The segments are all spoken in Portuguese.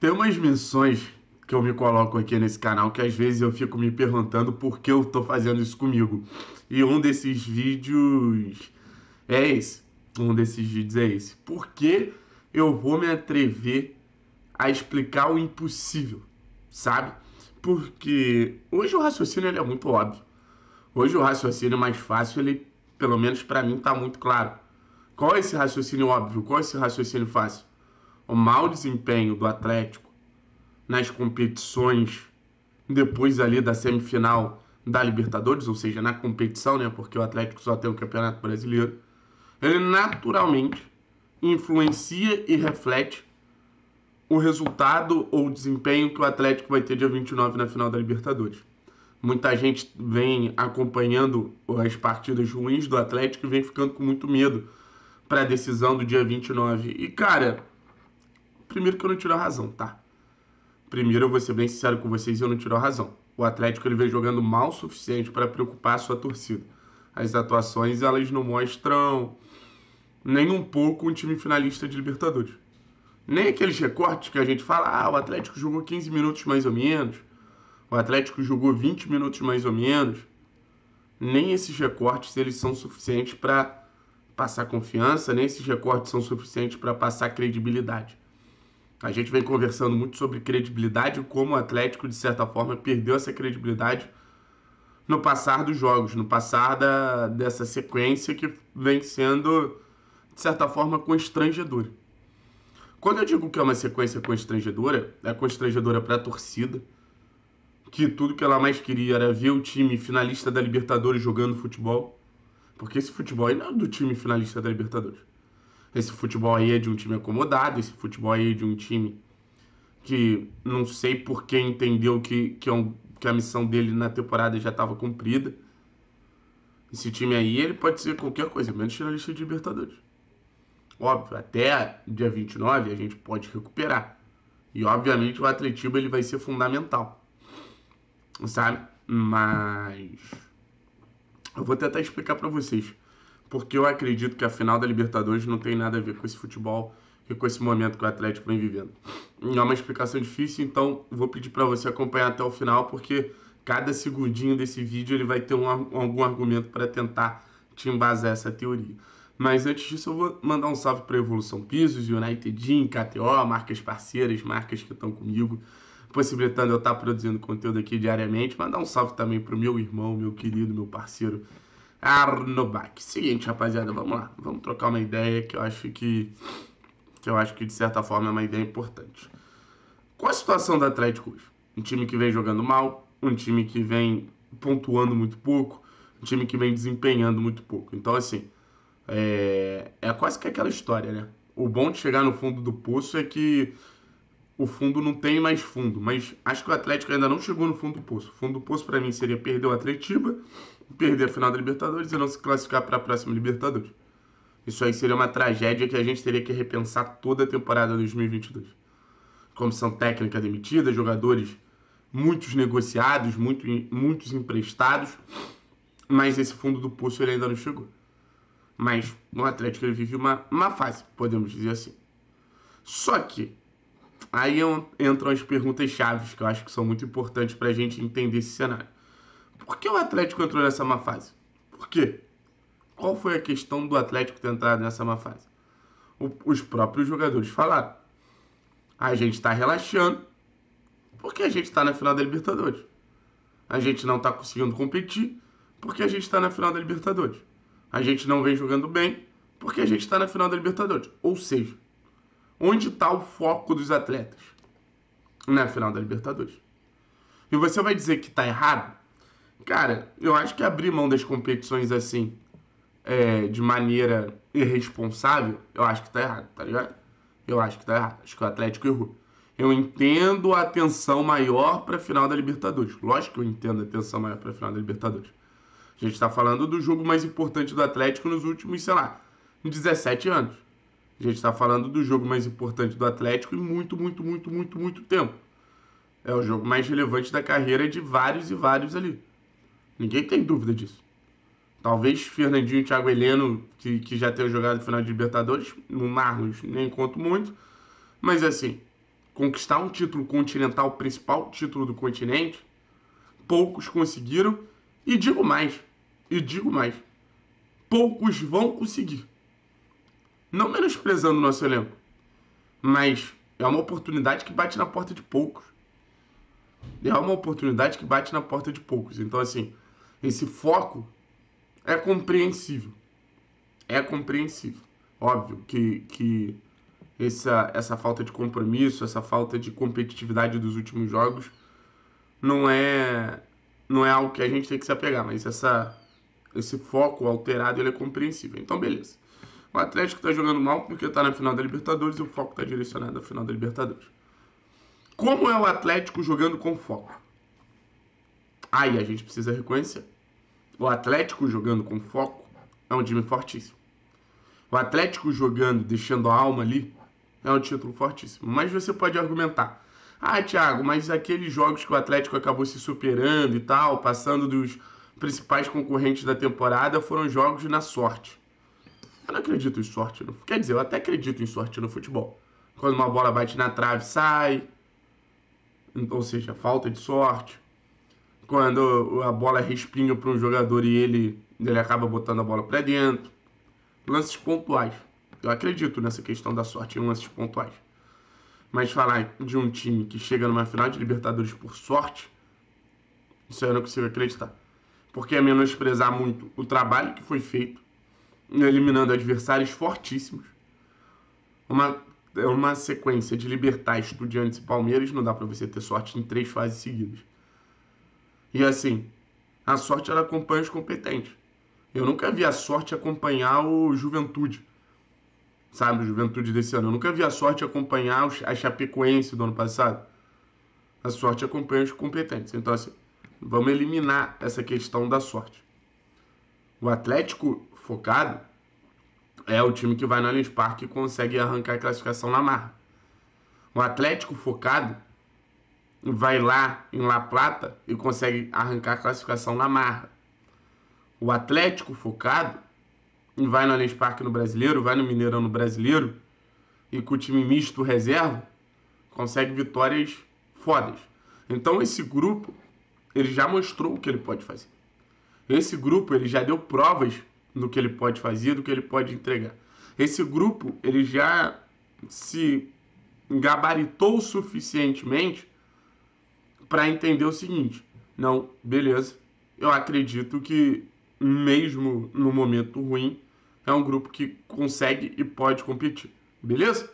Tem umas missões que eu me coloco aqui nesse canal que às vezes eu fico me perguntando por que eu tô fazendo isso comigo. E um desses vídeos é esse. Um desses vídeos é esse. Por que eu vou me atrever a explicar o impossível, sabe? Porque hoje o raciocínio é muito óbvio. Hoje o raciocínio mais fácil, ele, pelo menos para mim, tá muito claro. Qual é esse raciocínio óbvio? Qual é esse raciocínio fácil? O mau desempenho do Atlético nas competições depois ali da semifinal da Libertadores, ou seja, na competição, né? Porque o Atlético só tem o Campeonato Brasileiro. Ele naturalmente influencia e reflete o resultado ou desempenho que o Atlético vai ter dia 29 na final da Libertadores. Muita gente vem acompanhando as partidas ruins do Atlético e vem ficando com muito medo para a decisão do dia 29. E cara, primeiro que eu não tiro a razão, tá? Primeiro eu vou ser bem sincero com vocês, eu não tiro a razão. O Atlético ele vem jogando mal o suficiente para preocupar a sua torcida. As atuações elas não mostram nem um pouco um time finalista de Libertadores. Nem aqueles recortes que a gente fala, ah, o Atlético jogou 15 minutos mais ou menos, o Atlético jogou 20 minutos mais ou menos. Nem esses recortes eles são suficientes para passar confiança, nem esses recortes são suficientes para passar credibilidade. A gente vem conversando muito sobre credibilidade e como o Atlético, de certa forma, perdeu essa credibilidade no passar dos jogos, no passar da, dessa sequência que vem sendo, de certa forma, constrangedora. Quando eu digo que é uma sequência constrangedora, é constrangedora para a torcida, que tudo que ela mais queria era ver o time finalista da Libertadores jogando futebol, porque esse futebol não é do time finalista da Libertadores. Esse futebol aí é de um time acomodado, esse futebol aí é de um time que não sei por que entendeu que, que, é um, que a missão dele na temporada já estava cumprida. Esse time aí, ele pode ser qualquer coisa, menos finalista de Libertadores. Óbvio, até dia 29 a gente pode recuperar. E obviamente o atletiba ele vai ser fundamental. Sabe? Mas eu vou tentar explicar para vocês porque eu acredito que a final da Libertadores não tem nada a ver com esse futebol e com esse momento que o Atlético vem vivendo. É uma explicação difícil, então vou pedir para você acompanhar até o final, porque cada segundinho desse vídeo ele vai ter um, algum argumento para tentar te embasar essa teoria. Mas antes disso, eu vou mandar um salve para Evolução Pisos, United Gym, KTO, marcas parceiras, marcas que estão comigo, possibilitando eu estar produzindo conteúdo aqui diariamente. Mandar um salve também para o meu irmão, meu querido, meu parceiro Arnobac. Seguinte, rapaziada, vamos lá. Vamos trocar uma ideia que eu acho que, que eu acho que de certa forma é uma ideia importante. Qual a situação do Atlético hoje? Um time que vem jogando mal, um time que vem pontuando muito pouco, um time que vem desempenhando muito pouco. Então, assim, é, é quase que aquela história, né? O bom de chegar no fundo do poço é que o fundo não tem mais fundo, mas acho que o Atlético ainda não chegou no fundo do poço. O fundo do poço para mim seria perder o Atletiba, perder a final da Libertadores e não se classificar para a próxima Libertadores. Isso aí seria uma tragédia que a gente teria que repensar toda a temporada 2022. Comissão técnica demitida, jogadores muitos negociados, muito, muitos emprestados, mas esse fundo do poço ele ainda não chegou. Mas o Atlético ele vive uma, uma fase, podemos dizer assim. Só que aí entram as perguntas chaves que eu acho que são muito importantes para a gente entender esse cenário. Por que o Atlético entrou nessa má fase? Por quê? Qual foi a questão do Atlético ter entrado nessa má fase? O, os próprios jogadores falaram. A gente está relaxando porque a gente está na final da Libertadores. A gente não está conseguindo competir porque a gente está na final da Libertadores a gente não vem jogando bem porque a gente está na final da Libertadores. Ou seja, onde está o foco dos atletas? Na final da Libertadores. E você vai dizer que está errado? Cara, eu acho que abrir mão das competições assim, é, de maneira irresponsável, eu acho que está errado, tá ligado? Eu acho que está errado. Acho que o Atlético errou. Eu entendo a atenção maior para a final da Libertadores. Lógico que eu entendo a atenção maior para a final da Libertadores. A gente está falando do jogo mais importante do Atlético nos últimos, sei lá, 17 anos. A gente está falando do jogo mais importante do Atlético em muito, muito, muito, muito, muito tempo. É o jogo mais relevante da carreira de vários e vários ali. Ninguém tem dúvida disso. Talvez Fernandinho e Thiago Heleno, que, que já tenham jogado final de Libertadores, no Marlos nem conto muito. Mas assim, conquistar um título continental, o principal título do continente, poucos conseguiram. E digo mais, e digo mais, poucos vão conseguir. Não menosprezando o nosso elenco, mas é uma oportunidade que bate na porta de poucos. É uma oportunidade que bate na porta de poucos. Então, assim, esse foco é compreensível. É compreensível. Óbvio que, que essa, essa falta de compromisso, essa falta de competitividade dos últimos jogos não é não é algo que a gente tem que se apegar, mas essa, esse foco alterado ele é compreensível. Então, beleza. O Atlético está jogando mal porque está na final da Libertadores e o foco está direcionado à final da Libertadores. Como é o Atlético jogando com foco? Aí a gente precisa reconhecer. O Atlético jogando com foco é um time fortíssimo. O Atlético jogando, deixando a alma ali, é um título fortíssimo. Mas você pode argumentar. Ah, Thiago, mas aqueles jogos que o Atlético acabou se superando e tal, passando dos principais concorrentes da temporada, foram jogos na sorte. Eu não acredito em sorte. No... Quer dizer, eu até acredito em sorte no futebol. Quando uma bola bate na trave, sai, ou seja, falta de sorte. Quando a bola respinga para um jogador e ele, ele acaba botando a bola para dentro. Lances pontuais. Eu acredito nessa questão da sorte em lances pontuais. Mas falar de um time que chega numa final de Libertadores por sorte, isso eu não consigo acreditar. Porque é menosprezar muito o trabalho que foi feito, eliminando adversários fortíssimos. Uma é uma sequência de Libertar, Estudiantes e Palmeiras, não dá para você ter sorte em três fases seguidas. E assim, a sorte ela acompanha os competentes. Eu nunca vi a sorte acompanhar o Juventude. Sabe, o Juventude desse ano. Eu nunca vi a sorte acompanhar a Chapecoense do ano passado. A sorte acompanha os competentes. Então, assim, vamos eliminar essa questão da sorte. O Atlético focado é o time que vai no Allianz Parque e consegue arrancar a classificação na marra. O Atlético focado vai lá em La Plata e consegue arrancar a classificação na marra. O Atlético focado vai no Allianz Parque no Brasileiro, vai no Mineirão no Brasileiro e com o time misto reserva consegue vitórias fodas. Então esse grupo ele já mostrou o que ele pode fazer. Esse grupo ele já deu provas do que ele pode fazer, do que ele pode entregar. Esse grupo ele já se gabaritou suficientemente para entender o seguinte: não, beleza, eu acredito que mesmo no momento ruim é um grupo que consegue e pode competir, beleza?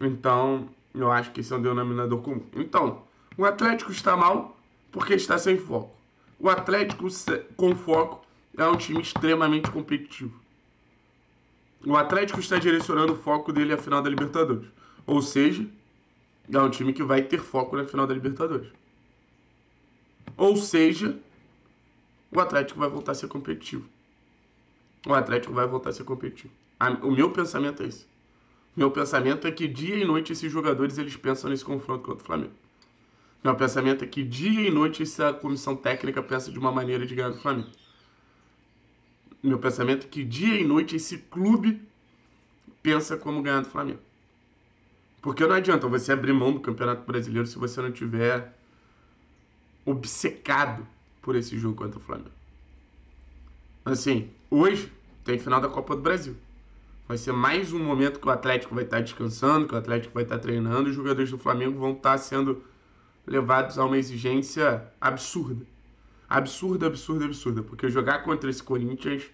Então eu acho que esse é um denominador comum. Então, o Atlético está mal porque está sem foco. O Atlético com foco é um time extremamente competitivo. O Atlético está direcionando o foco dele à final da Libertadores. Ou seja, é um time que vai ter foco na final da Libertadores. Ou seja, o Atlético vai voltar a ser competitivo. O Atlético vai voltar a ser competitivo. O meu pensamento é esse. Meu pensamento é que dia e noite esses jogadores eles pensam nesse confronto contra o Flamengo. Meu pensamento é que dia e noite essa comissão técnica pensa de uma maneira de ganhar do Flamengo meu pensamento é que dia e noite esse clube pensa como ganhar do Flamengo. Porque não adianta você abrir mão do Campeonato Brasileiro se você não tiver obcecado por esse jogo contra o Flamengo. Assim, hoje tem final da Copa do Brasil. Vai ser mais um momento que o Atlético vai estar descansando, que o Atlético vai estar treinando e os jogadores do Flamengo vão estar sendo levados a uma exigência absurda absurda, absurda, absurda. Porque jogar contra esse Corinthians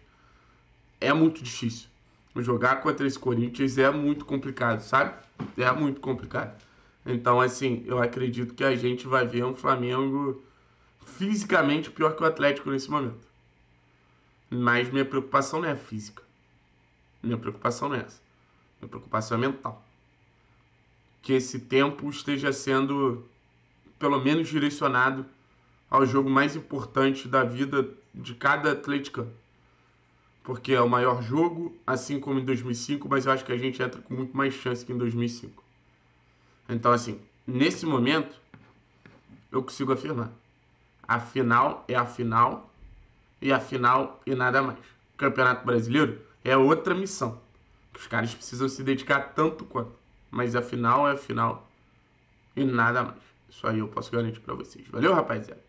é muito difícil. Jogar contra esse Corinthians é muito complicado, sabe? É muito complicado. Então, assim, eu acredito que a gente vai ver um Flamengo fisicamente pior que o Atlético nesse momento. Mas minha preocupação não é física. Minha preocupação não é essa. Minha preocupação é mental. Que esse tempo esteja sendo, pelo menos, direcionado ao jogo mais importante da vida de cada atleticano. Porque é o maior jogo, assim como em 2005, mas eu acho que a gente entra com muito mais chance que em 2005. Então, assim, nesse momento, eu consigo afirmar. A final é a final e a final e nada mais. O Campeonato Brasileiro é outra missão que os caras precisam se dedicar tanto quanto. Mas a final é a final E nada mais. Isso aí eu posso garantir para vocês. Valeu, rapaziada?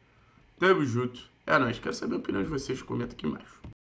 Tamo junto. É nóis. Quero saber a opinião de vocês. Comenta aqui embaixo.